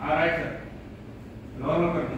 All right, sir. Lower